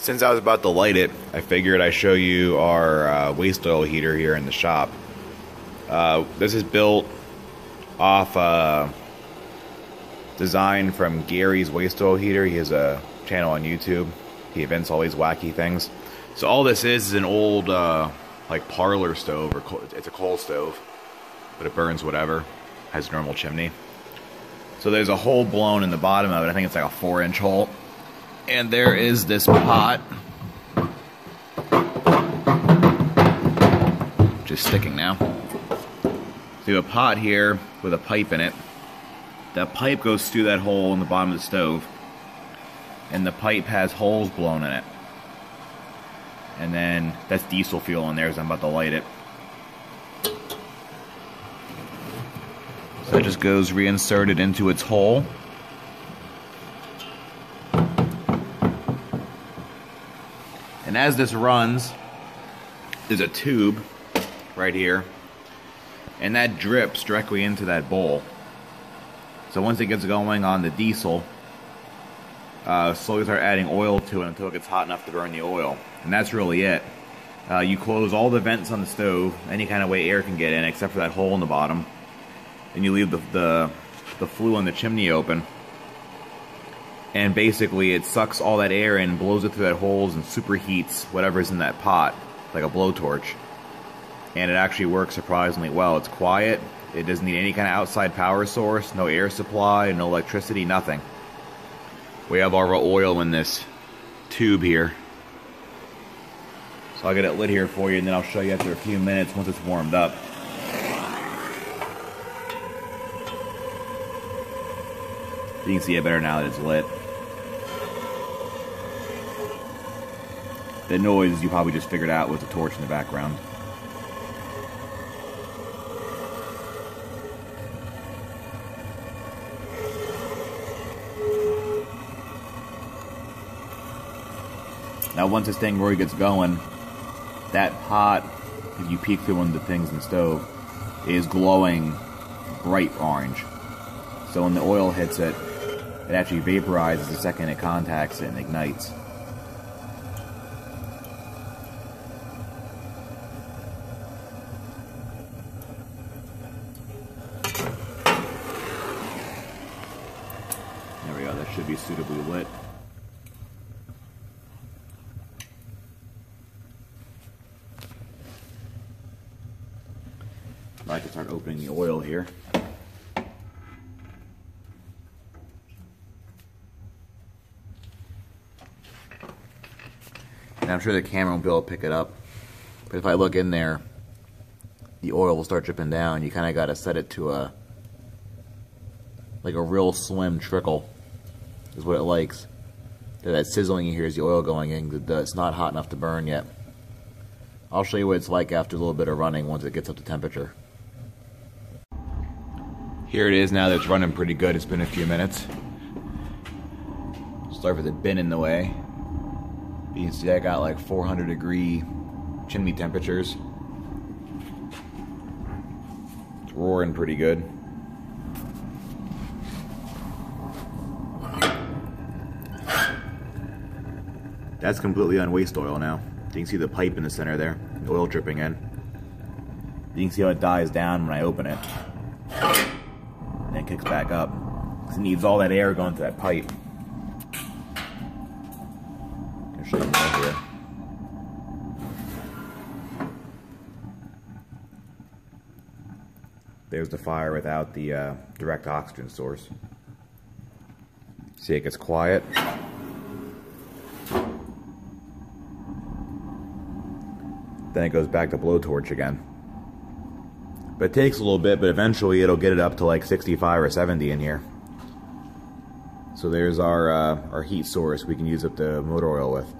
since I was about to light it, I figured I'd show you our uh, waste oil heater here in the shop. Uh, this is built off uh, design from Gary's waste oil heater. He has a channel on YouTube. He invents all these wacky things. So all this is is an old uh, like parlor stove, or it's a coal stove, but it burns whatever. Has a normal chimney. So there's a hole blown in the bottom of it. I think it's like a four inch hole. And there is this pot. Just sticking now. So a pot here with a pipe in it. That pipe goes through that hole in the bottom of the stove. And the pipe has holes blown in it. And then that's diesel fuel in there as I'm about to light it. So it just goes reinserted into its hole. And as this runs, there's a tube right here. And that drips directly into that bowl. So once it gets going on the diesel, uh, slowly start adding oil to it until it gets hot enough to burn the oil. And that's really it. Uh, you close all the vents on the stove, any kind of way air can get in, except for that hole in the bottom. And you leave the, the, the flue on the chimney open and basically it sucks all that air in, blows it through that holes, and superheats whatever's in that pot, like a blowtorch. And it actually works surprisingly well. It's quiet, it doesn't need any kind of outside power source, no air supply, no electricity, nothing. We have our oil in this tube here. So I'll get it lit here for you, and then I'll show you after a few minutes once it's warmed up. You can see it better now that it's lit. The noise you probably just figured out was a torch in the background. Now once this thing really gets going, that pot, if you peek through one of the things in the stove, is glowing bright orange. So when the oil hits it, it actually vaporizes the second it contacts it and ignites. There we go, that should be suitably lit. I can start opening the oil here. And I'm sure the camera won't be able to pick it up. But if I look in there, the oil will start dripping down. You kind of got to set it to a, like a real slim trickle is what it likes. That sizzling you hear is the oil going in. It's not hot enough to burn yet. I'll show you what it's like after a little bit of running once it gets up to temperature. Here it is now that it's running pretty good. It's been a few minutes. Start with the bin in the way. You can see I got like 400 degree chimney temperatures. It's roaring pretty good. That's completely on waste oil now. You can see the pipe in the center there, the oil dripping in. You can see how it dies down when I open it. And then kicks back up. It needs all that air going through that pipe. show you here. There's the fire without the uh, direct oxygen source. See, it gets quiet. Then it goes back to blowtorch again. But it takes a little bit, but eventually it'll get it up to like 65 or 70 in here. So there's our, uh, our heat source we can use up the motor oil with.